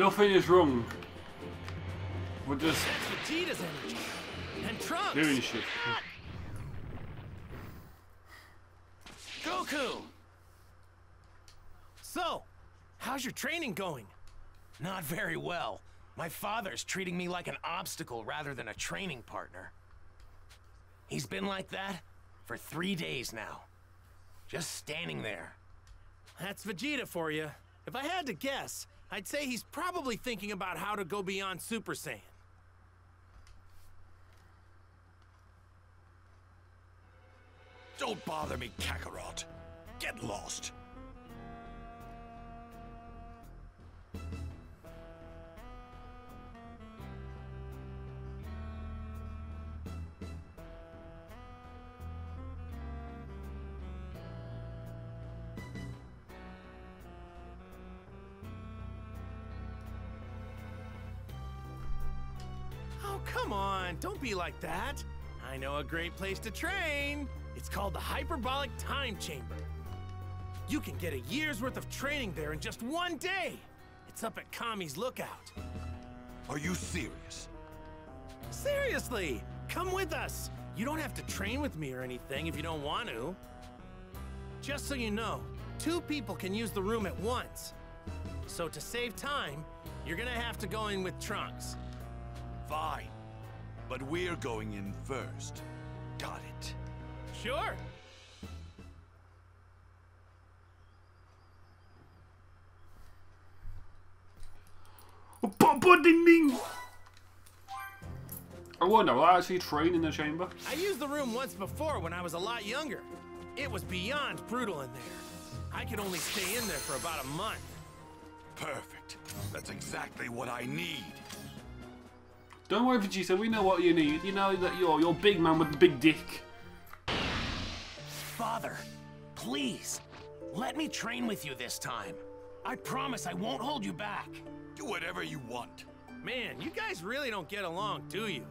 Nothing is wrong. We're just Vegeta's energy. And Trunks. doing shit. Goku! So, how's your training going? Not very well. My father's treating me like an obstacle rather than a training partner. He's been like that for three days now. Just standing there. That's Vegeta for you. If I had to guess, I'd say he's probably thinking about how to go beyond Super Saiyan. Don't bother me, Kakarot. Get lost. Like that. I know a great place to train. It's called the Hyperbolic Time Chamber. You can get a year's worth of training there in just one day. It's up at Kami's Lookout. Are you serious? Seriously, come with us. You don't have to train with me or anything if you don't want to. Just so you know, two people can use the room at once. So to save time, you're gonna have to go in with Trunks. Fine. But we're going in first. Got it. Sure. Pop ding ding. I wonder, will I actually train in the chamber? I used the room once before when I was a lot younger. It was beyond brutal in there. I could only stay in there for about a month. Perfect. That's exactly what I need. Don't worry, Vegeta. We know what you need. You know that you're you're big man with the big dick. Father, please, let me train with you this time. I promise I won't hold you back. Do whatever you want. Man, you guys really don't get along, do you?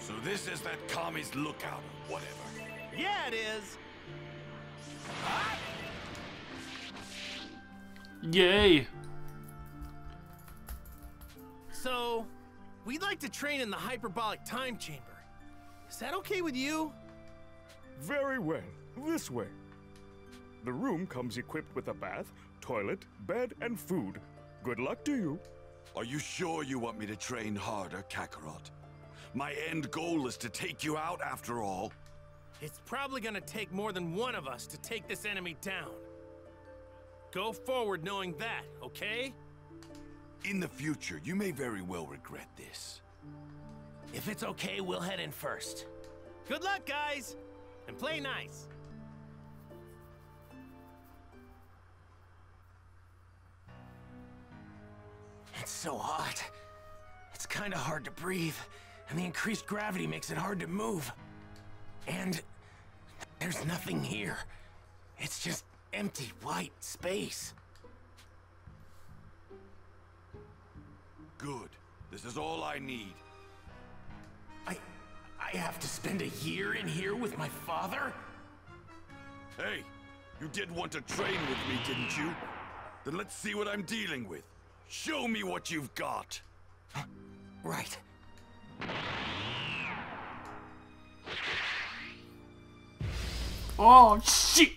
So this is that Kami's lookout or whatever. Yeah, it is. Yay! So, we'd like to train in the hyperbolic time chamber. Is that okay with you? Very well. This way. The room comes equipped with a bath, toilet, bed, and food. Good luck to you. Are you sure you want me to train harder, Kakarot? My end goal is to take you out after all. It's probably gonna take more than one of us to take this enemy down. Go forward knowing that, okay? In the future, you may very well regret this. If it's okay, we'll head in first. Good luck, guys! And play nice. It's so hot. It's kinda hard to breathe, and the increased gravity makes it hard to move. And there's nothing here. It's just empty white space. Good. This is all I need. I I have to spend a year in here with my father? Hey, you did want to train with me, didn't you? Then let's see what I'm dealing with. Show me what you've got. Right. Oh shit!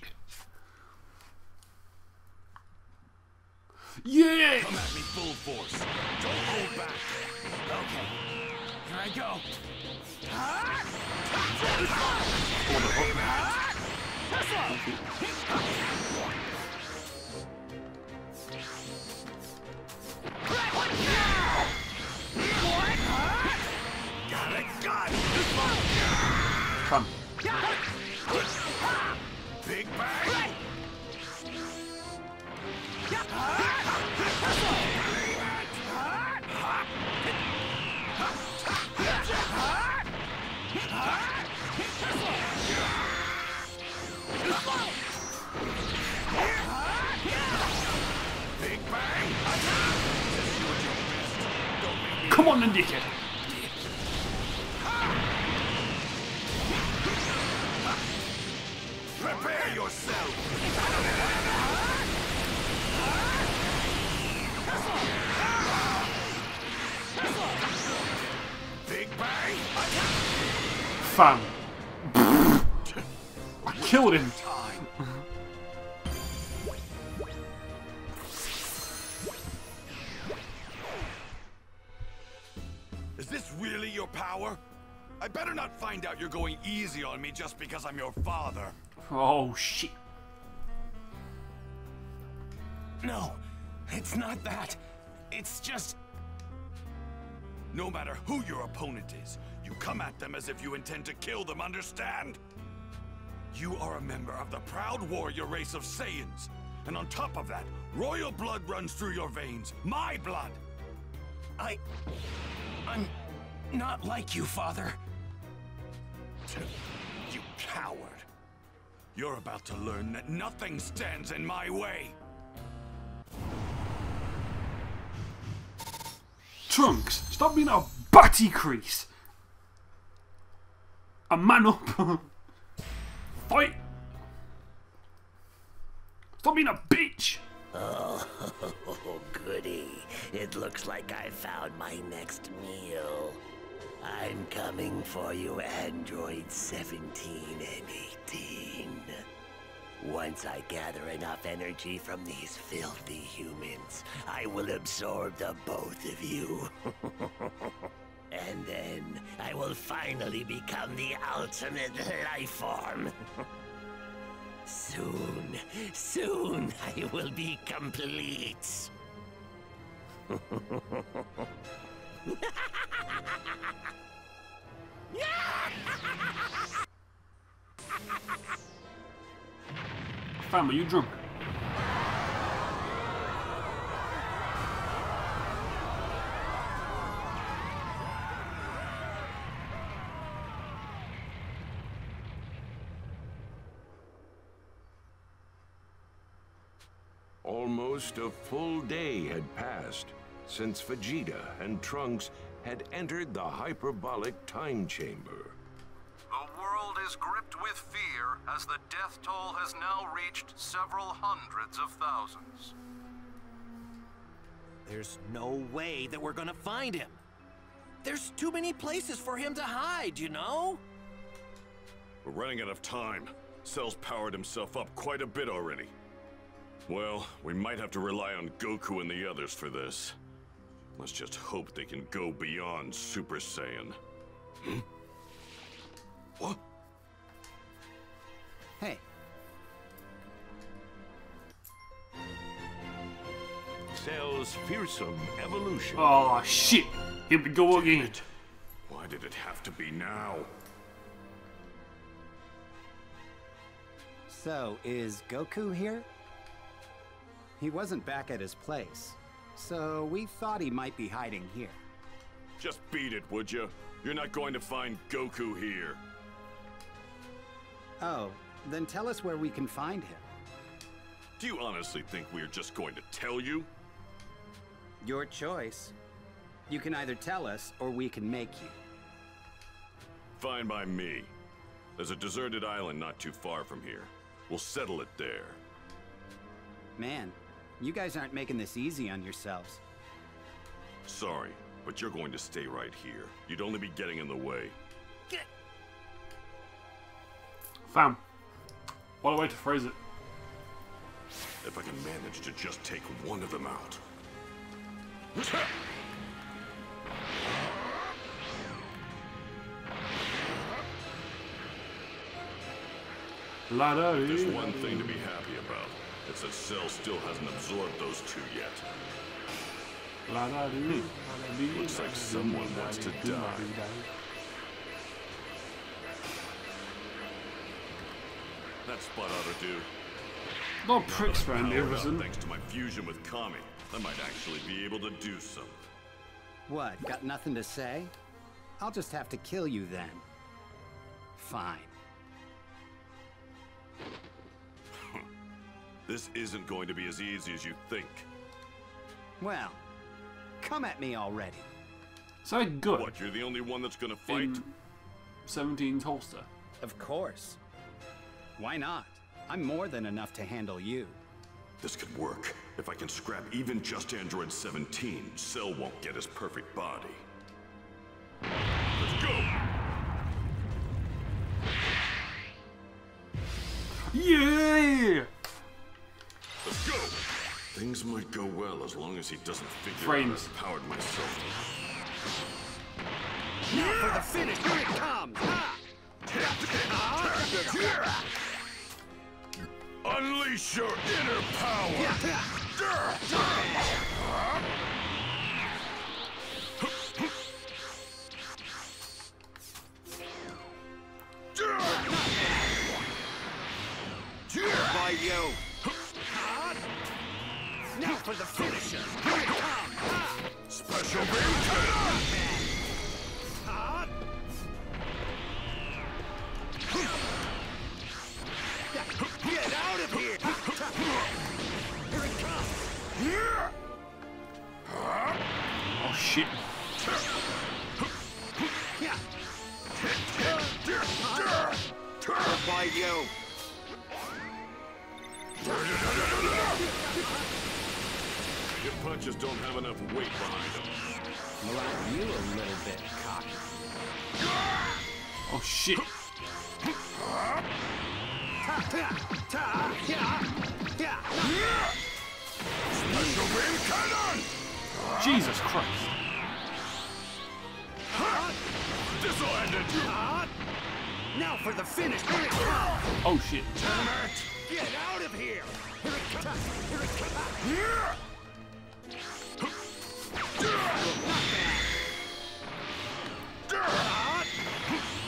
Yeah! Come at me full force. Don't hold back. Okay. Here I go. Got it, got it. Come. Big bang. Best. Don't and dickhead. Fam. I killed him. Time! Is this really your power? I better not find out you're going easy on me just because I'm your father. Oh shit. No, it's not that. It's just. No matter who your opponent is, you come at them as if you intend to kill them, understand? You are a member of the proud warrior race of Saiyans. And on top of that, royal blood runs through your veins. My blood! I. I'm not like you, Father. You coward! You're about to learn that nothing stands in my way! Trunks, stop being a batty crease. A man up. Fight. Stop being a bitch. Oh, oh, goody. It looks like I found my next meal. I'm coming for you, Android 17 and 18. Once I gather enough energy from these filthy humans, I will absorb the both of you. and then I will finally become the ultimate life form. Soon, soon I will be complete. Fam, are you drunk? Almost a full day had passed since Vegeta and Trunks had entered the hyperbolic time chamber. The world is gripped with fear as the death toll has now reached several hundreds of thousands. There's no way that we're gonna find him. There's too many places for him to hide, you know? We're running out of time. Cell's powered himself up quite a bit already. Well, we might have to rely on Goku and the others for this. Let's just hope they can go beyond Super Saiyan. Hmm? What? Hey, Cell's fearsome evolution. Oh shit. Here we go again. Why did it have to be now? so is Goku here? He wasn't back at his place, so we thought he might be hiding here. Just beat it, would you? You're not going to find Goku here. Oh, then tell us where we can find him. Do you honestly think we're just going to tell you? Your choice. You can either tell us or we can make you. Fine by me. There's a deserted island not too far from here. We'll settle it there. Man, you guys aren't making this easy on yourselves. Sorry, but you're going to stay right here. You'd only be getting in the way. Get Fam. What a way to phrase it. If I can manage to just take one of them out. There's one thing to be happy about. It's that Cell still hasn't absorbed those two yet. La hmm. Looks like someone wants to die. That spot ought to do. No pricks that I'm around here, powered up isn't Thanks to my fusion with Kami, I might actually be able to do something. What, got nothing to say? I'll just have to kill you then. Fine. This isn't going to be as easy as you think. Well, come at me already. So good What, you're the only one that's gonna fight? in 17's holster. Of course. Why not? I'm more than enough to handle you. This could work. If I can scrap even just Android 17, Cell won't get his perfect body. Let's go! Yeah! Let's go! Things might go well as long as he doesn't figure Frames. out I've powered myself. Now for the finish! Here it comes! Unleash your inner power! By you! Now for the finisher! Here it comes! Special beam cannon! By you! Your punches don't have enough weight behind them. Well, aren't you a little bit cocky? Oh shit. Special beam cannon! Jesus Christ. This'll end it! Now for the finish! Here it comes! Oh shit. Get out of here! Here it comes! Here it comes!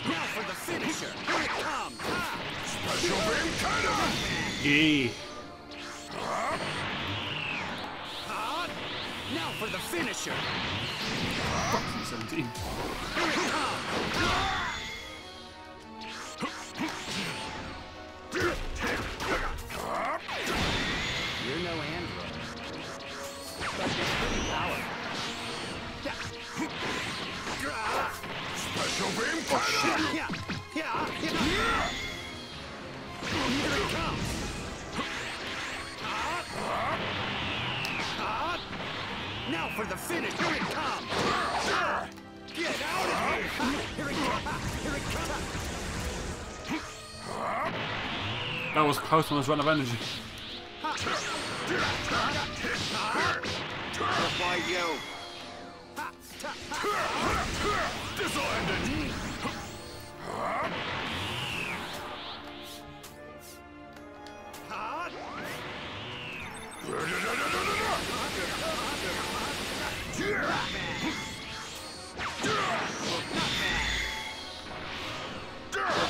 Now for the finisher! Here it comes! Special beam cannon! Yeah. Now for the finisher! 17. You're Special beam cannon! Yeah, yeah, yeah. Here it comes. Now for the finish. Here it comes. Get out of here. Here it comes. Here it comes. That was close on his run of energy. By you. This'll end it!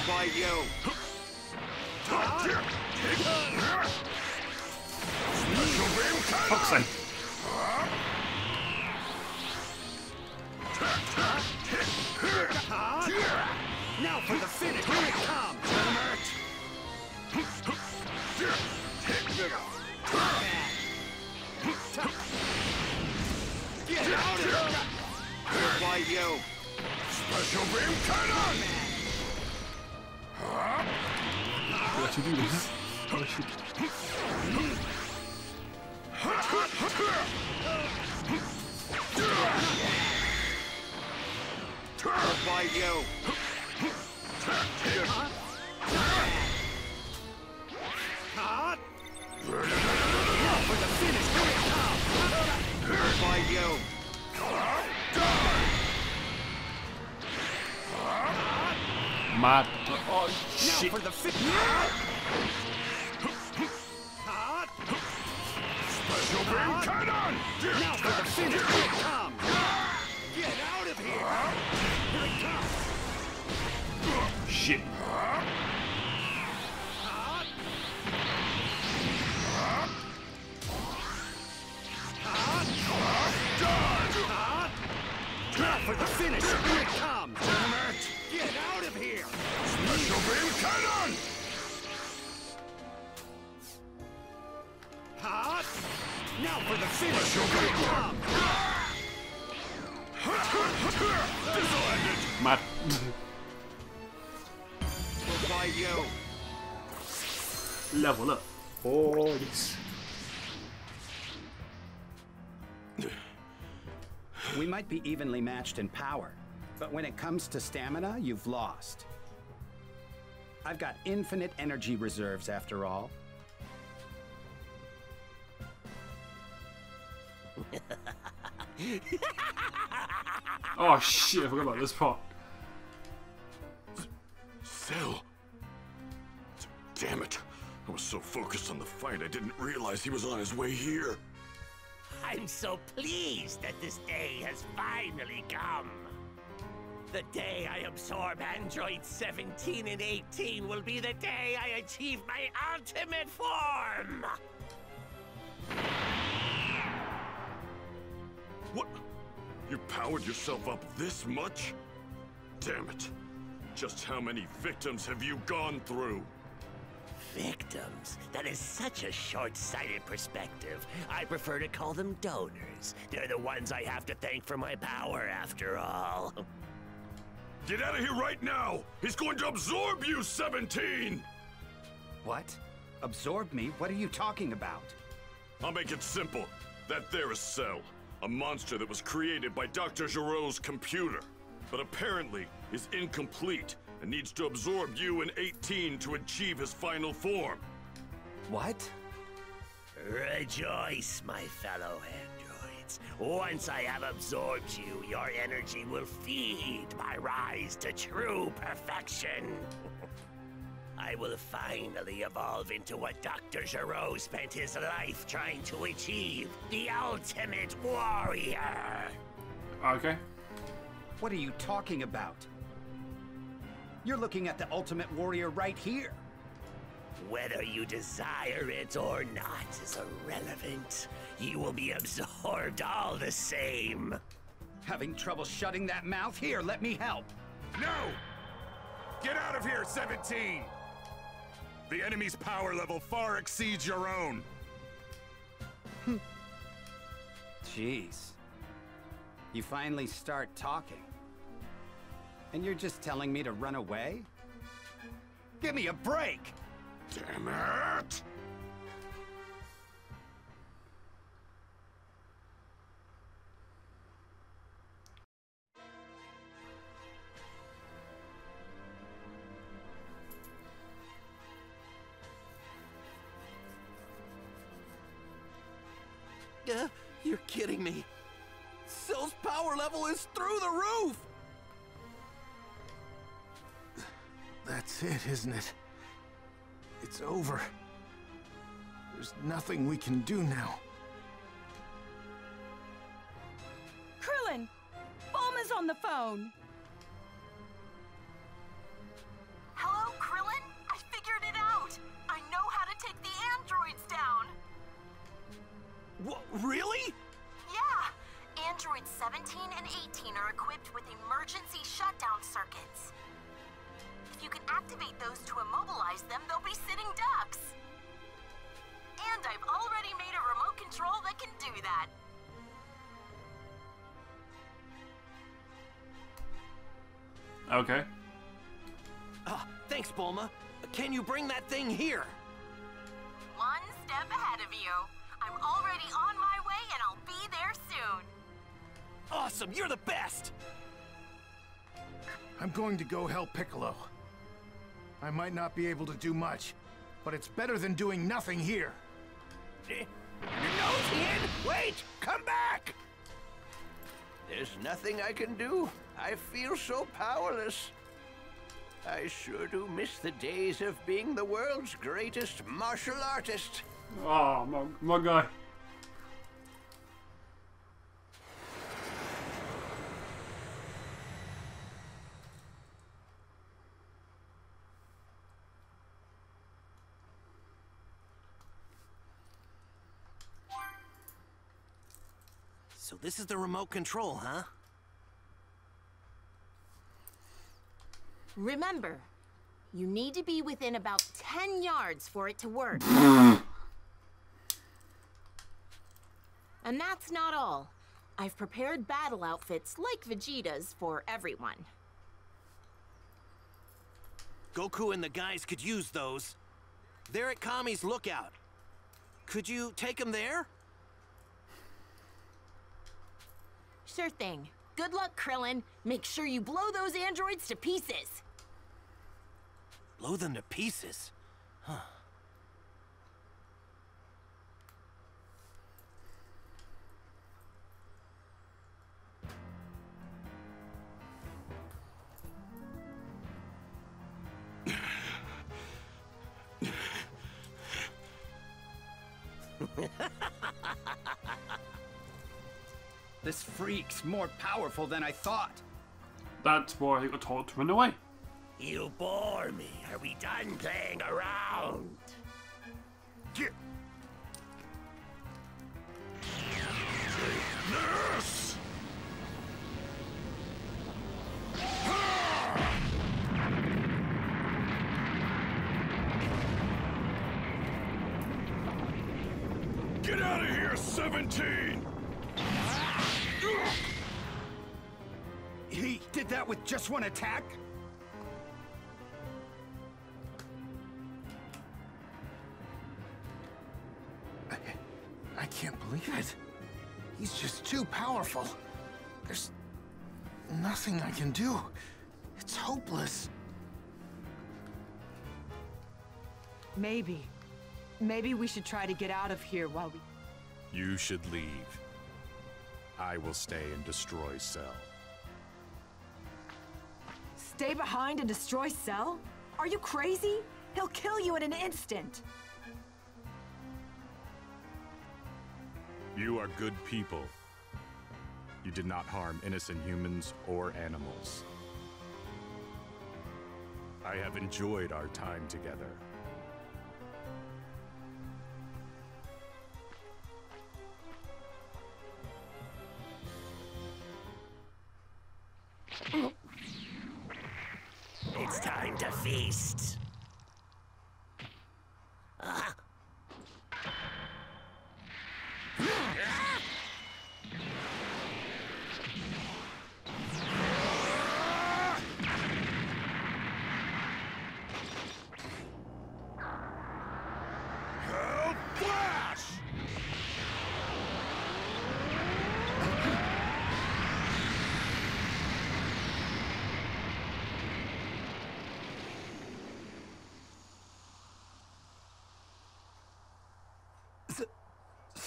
By you. Fuck's sake. For the finish. Here it comes. Get out of here. By you. Special beam cannon! Did I actually do this? Oh shit. By you. Mad. Oh Now shit. for the finish. Special beam cannon! Now for the finish. Here it comes. Get out of here. Here it comes. Shit. Now for the finish. Here it comes. Beam cannon! Now for the finish. Here it comes. Mad. We'll you. Level up. Boys. We might be evenly matched in power, but when it comes to stamina, you've lost. I've got infinite energy reserves after all. Oh shit, I forgot about this part. Phil! Damn it. I was so focused on the fight, I didn't realize he was on his way here. I'm so pleased that this day has finally come. The day I absorb Android 17 and 18 will be the day I achieve my ultimate form! What? You powered yourself up this much? Damn it. Just how many victims have you gone through? Victims? That is such a short-sighted perspective. I prefer to call them donors. They're the ones I have to thank for my power, after all. Get out of here right now! He's going to absorb you, 17! What? Absorb me? What are you talking about? I'll make it simple. That there is Cell, a monster that was created by Dr. Gero's computer, but apparently is incomplete and needs to absorb you in 18 to achieve his final form. What? Rejoice, my fellow androids. Once I have absorbed you, your energy will feed my rise to true perfection. I will finally evolve into what Dr. Gero spent his life trying to achieve the ultimate warrior. Okay. What are you talking about? You're looking at the Ultimate Warrior right here. Whether you desire it or not is irrelevant. You will be absorbed all the same. Having trouble shutting that mouth? Here, let me help. No! Get out of here, 17! The enemy's power level far exceeds your own. Jeez. You finally start talking. And you're just telling me to run away? Give me a break! Damn it! You're kidding me. Cell's power level is through the roof! That's it, isn't it? It's over. There's nothing we can do now. Krillin! Bulma's on the phone! What, really? Yeah! Androids 17 and 18 are equipped with emergency shutdown circuits. If you can activate those to immobilize them, they'll be sitting ducks! And I've already made a remote control that can do that. Okay. Ah, thanks, Bulma. Can you bring that thing here? One step ahead of you. Awesome, you're the best! I'm going to go help Piccolo. I might not be able to do much, but it's better than doing nothing here. Eh, no, Tien! Wait! Come back! There's nothing I can do. I feel so powerless. I sure do miss the days of being the world's greatest martial artist. Oh, my, my guy. This is the remote control, huh? Remember, you need to be within about 10 yards for it to work. and that's not all. I've prepared battle outfits like Vegeta's for everyone. Goku and the guys could use those. They're at Kami's lookout. Could you take them there? Sure thing. Good luck, Krillin. Make sure you blow those androids to pieces. Blow them to pieces. More powerful than I thought. That's why he got told to run away. You bore me. Are we done playing around? Get. Yes! Get did that with just one attack? I, I can't believe it. He's just too powerful. There's nothing I can do. It's hopeless. Maybe. Maybe we should try to get out of here while we... You should leave. I will stay and destroy Cell. Stay behind and destroy Cell? Are you crazy? He'll kill you in an instant. You are good people. You did not harm innocent humans or animals. I have enjoyed our time together.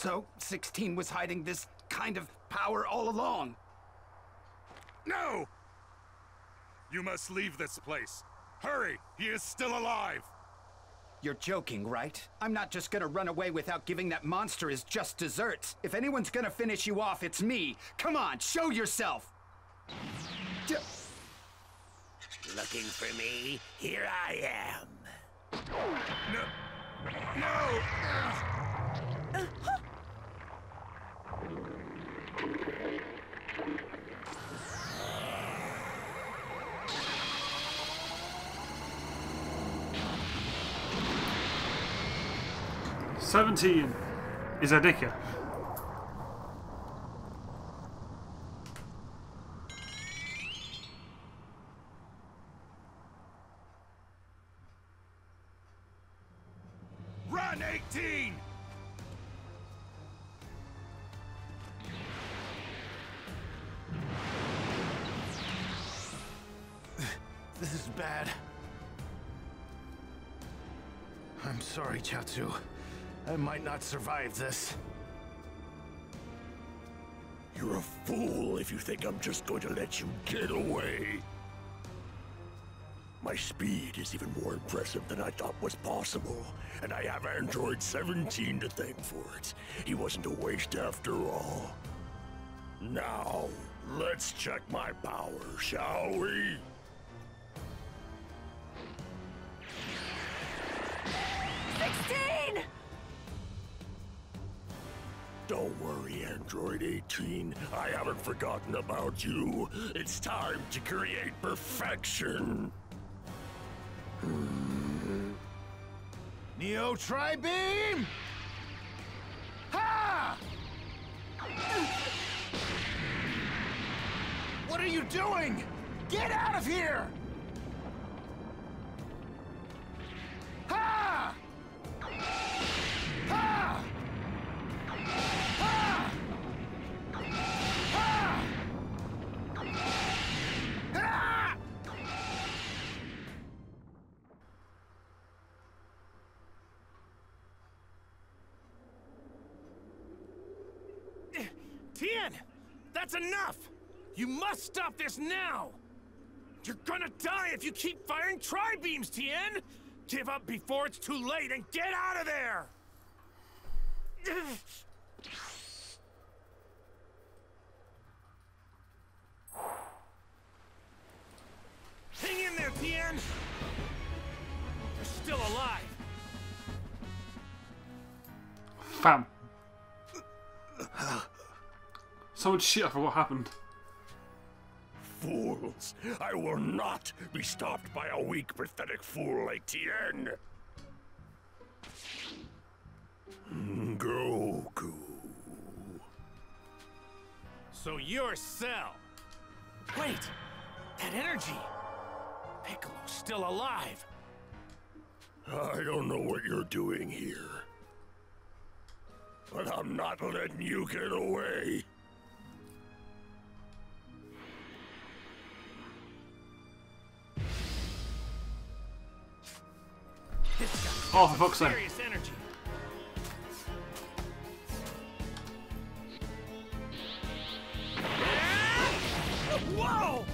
So, 16 was hiding this kind of power all along. No! You must leave this place. Hurry! He is still alive! You're joking, right? I'm not just gonna run away without giving that monster his just desserts. If anyone's gonna finish you off, it's me. Come on, show yourself! D Looking for me? Here I am. No! No! Uh, Seventeen is a dicker. Run, 18! This is bad. I'm sorry, Chiaotzu. I might not survive this. You're a fool if you think I'm just going to let you get away. My speed is even more impressive than I thought was possible, and I have Android 17 to thank for it. He wasn't a waste after all. Now, let's check my power, shall we? Android 18. I haven't forgotten about you. It's time to create perfection. Hmm. Neo Tri-Beam! Ha! What are you doing? Get out of here! That's enough! You must stop this now! You're gonna die if you keep firing tri-beams, Tien! Give up before it's too late and get out of there! Hang in there, Tien! You're still alive! Fam. Someone shit, I forgot what happened. Fools! I will not be stopped by a weak, pathetic fool like Tien! Goku. So you're Cell. Wait! That energy! Piccolo's still alive! I don't know what you're doing here. But I'm not letting you get away. Oh, for fuck's sake. Serious energy. Whoa!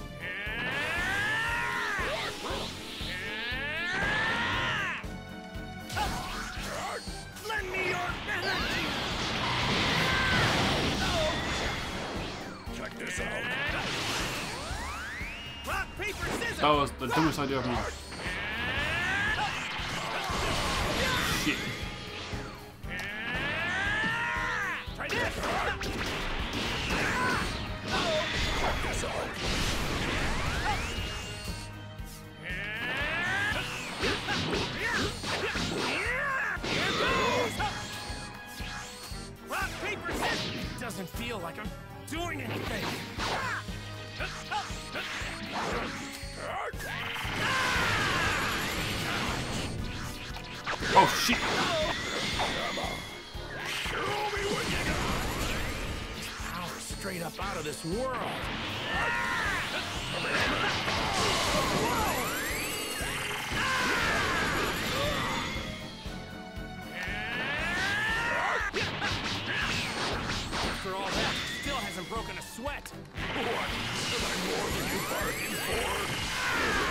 Lend me your energy! Check this out. Rock! That was the dumbest idea of mine. What? Am I more than you bargained for?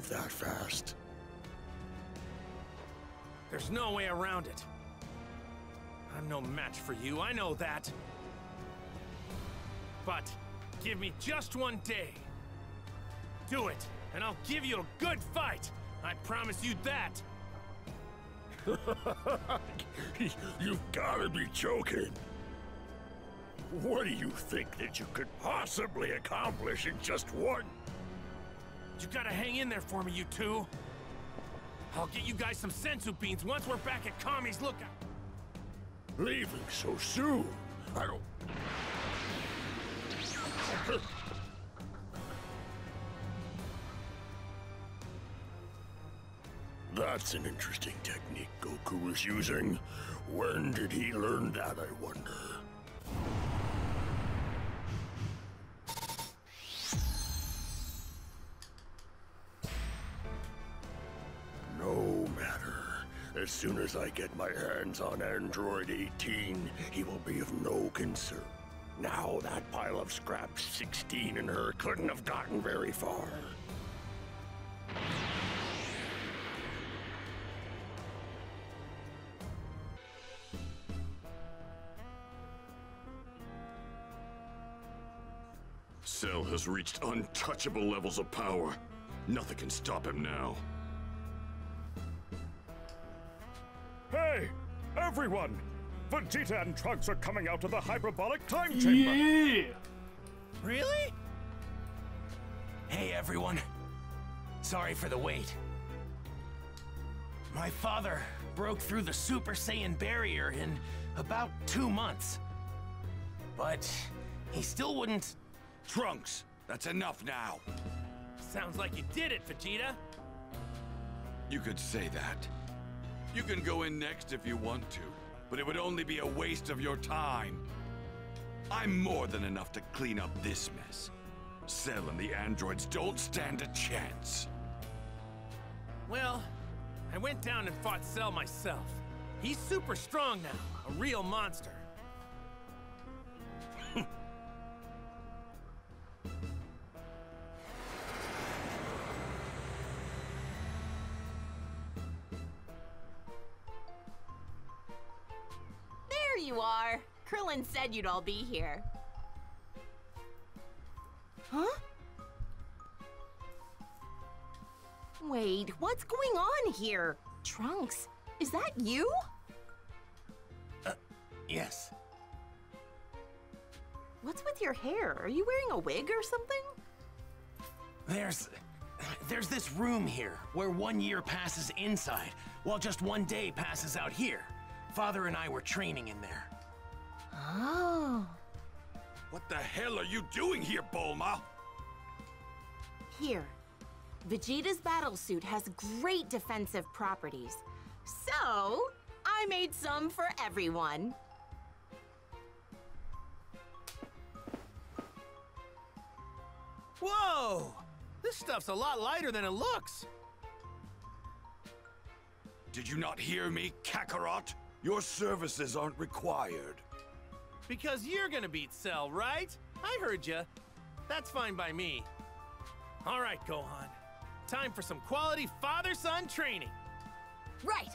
Move that fast? There's no way around it. I'm no match for you, I know that. But give me just one day. Do it, and I'll give you a good fight. I promise you that. You've gotta be joking. What do you think that you could possibly accomplish in just one? You gotta hang in there for me, you two. I'll get you guys some senzu beans once we're back at Kami's lookout. Leaving so soon? I don't... That's an interesting technique Goku was using. When did he learn that, I wonder? As soon as I get my hands on Android 18, he will be of no concern. Now that pile of scraps 16 and her couldn't have gotten very far. Cell has reached untouchable levels of power. Nothing can stop him now. Everyone! Vegeta and Trunks are coming out of the hyperbolic time chamber. Yeah! Really? Hey, everyone. Sorry for the wait. My father broke through the Super Saiyan barrier in about two months. But he still wouldn't... Trunks, that's enough now. Sounds like you did it, Vegeta. You could say that. You can go in next if you want to, but it would only be a waste of your time. I'm more than enough to clean up this mess. Cell and the androids don't stand a chance. Well, I went down and fought Cell myself. He's super strong now, a real monster. Krillin said you'd all be here. Huh? Wait, what's going on here? Trunks, is that you? Uh, yes. What's with your hair? Are you wearing a wig or something? There's... There's this room here, where one year passes inside, while just one day passes out here. Father and I were training in there. Oh. What the hell are you doing here, Bulma? Here. Vegeta's battle suit has great defensive properties. So, I made some for everyone. Whoa! This stuff's a lot lighter than it looks. Did you not hear me, Kakarot? Your services aren't required. Because you're gonna beat Cell, right? I heard ya. That's fine by me. All right, Gohan. Time for some quality father-son training. Right.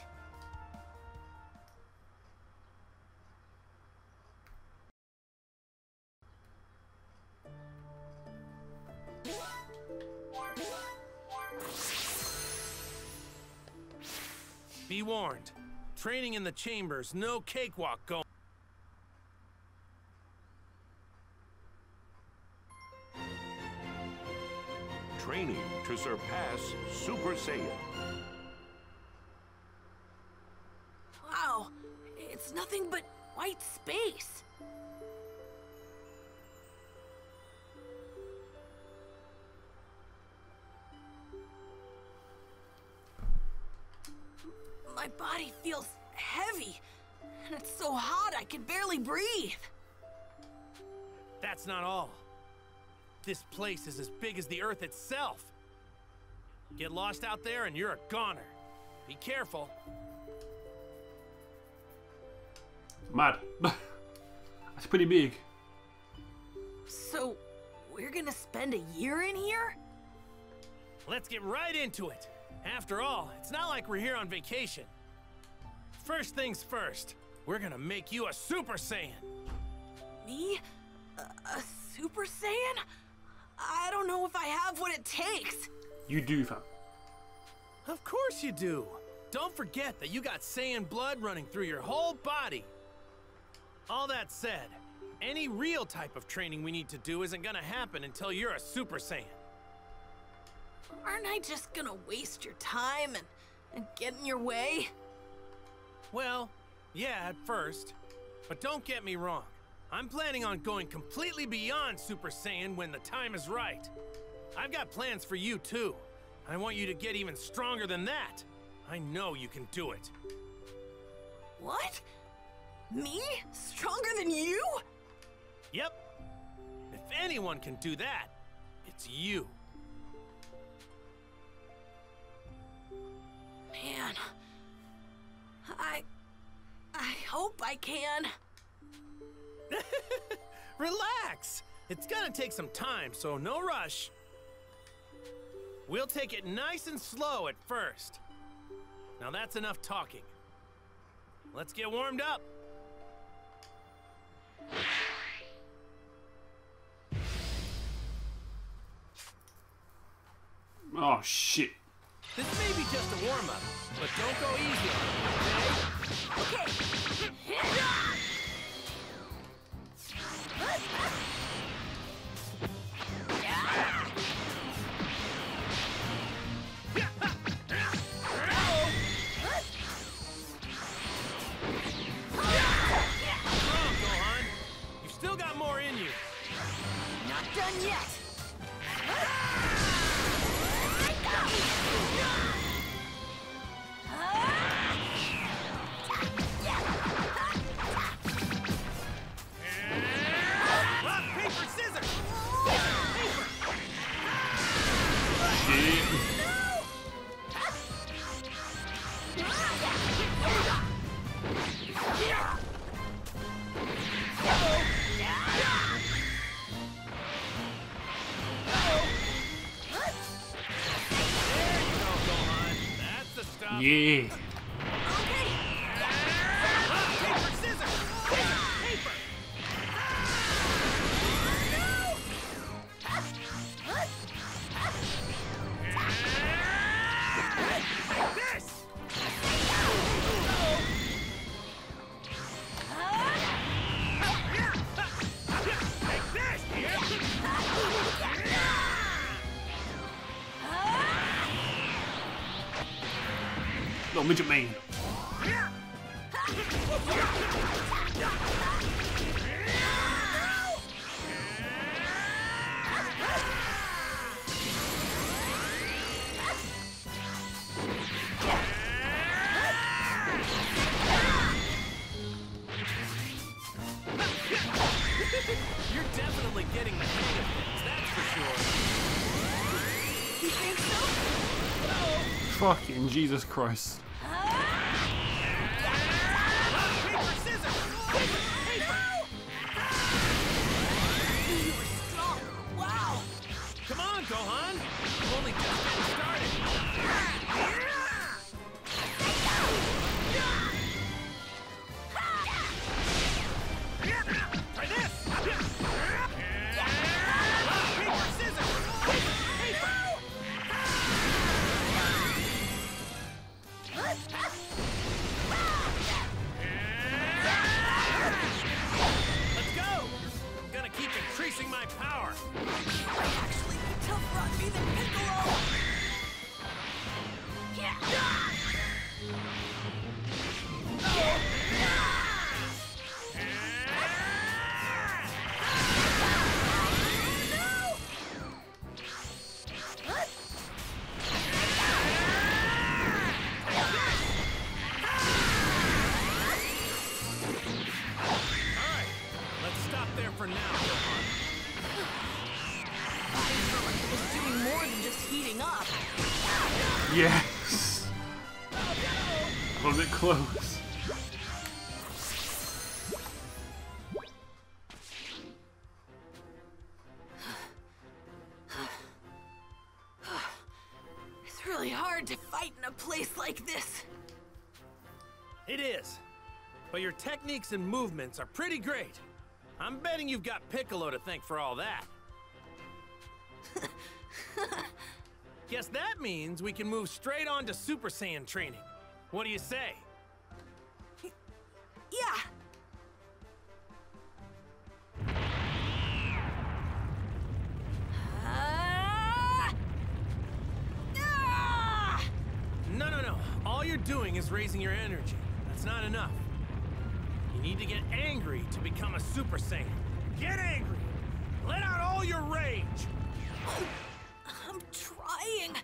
Be warned. Training in the chambers, no cakewalk Gohan. Training to surpass Super Saiyan. Wow, it's nothing but white space. My body feels heavy, and it's so hot I can barely breathe. That's not all. This place is as big as the Earth itself. Get lost out there and you're a goner. Be careful. Mad. That's pretty big. So, we're gonna spend a year in here? let's get right into it. After all, it's not like we're here on vacation. First things first, we're gonna make you a Super Saiyan. Me? A, a Super Saiyan? I don't know if I have what it takes. You do, fam. Of course you do. Don't forget that you got Saiyan blood running through your whole body. All that said, any real type of training we need to do isn't gonna happen until you're a Super Saiyan. Aren't I just gonna waste your time and, and get in your way? Well, yeah, at first. But don't get me wrong. I'm planning on going completely beyond Super Saiyan when the time is right. I've got plans for you too. I want you to get even stronger than that. I know you can do it. What? Me? Stronger than you? Yep. If anyone can do that, it's you. Man. I. I hope I can. Relax! It's gonna take some time, so no rush. We'll take it nice and slow at first. Now that's enough talking. Let's get warmed up. Oh shit. This may be just a warm-up, but don't go easy on me, okay? Okay. Yeah. Little midget man. You're definitely getting the hang of things, that's for sure. You think so? Fucking Jesus Christ. Really hard to fight in a place like this. It is. But your techniques and movements are pretty great. I'm betting you've got Piccolo to thank for all that. Guess that means we can move straight on to Super Saiyan training. What do you say? Yeah. Is raising your energy. That's not enough. You need to get angry to become a Super Saiyan. Get angry! Let out all your rage! I'm trying.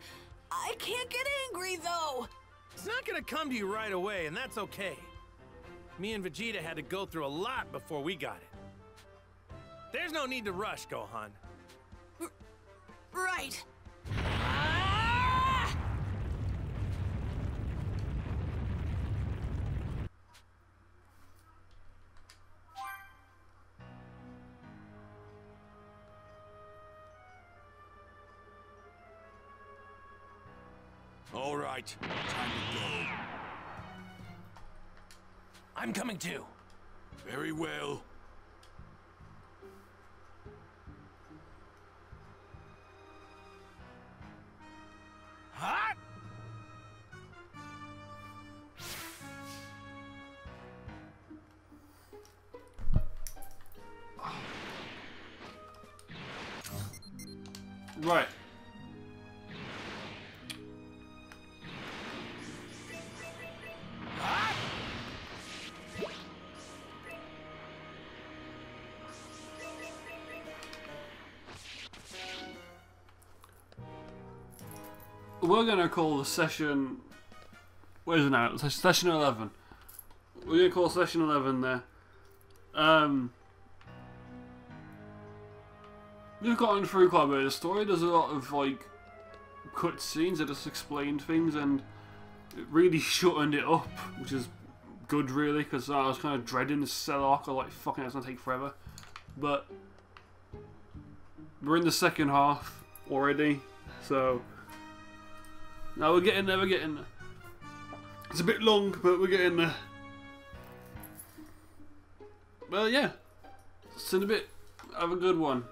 I can't get angry though. It's not gonna come to you right away, and that's okay. Me and Vegeta had to go through a lot before we got it. There's no need to rush, Gohan. Right. All right, time to go. I'm coming too. Very well. Hot! Right. We're gonna call the session. Where is it now? Session eleven. We're gonna call session eleven there. Um. We've gotten through quite a bit of the story. There's a lot of like cutscenes that just explain things and it really shortened it up, which is good really because I was kind of dreading the cell arc. I like fucking it's gonna take forever, but we're in the second half already, so now we're getting there. We're getting there. It's a bit long, but we're getting there. Well, yeah. See in a bit. Have a good one.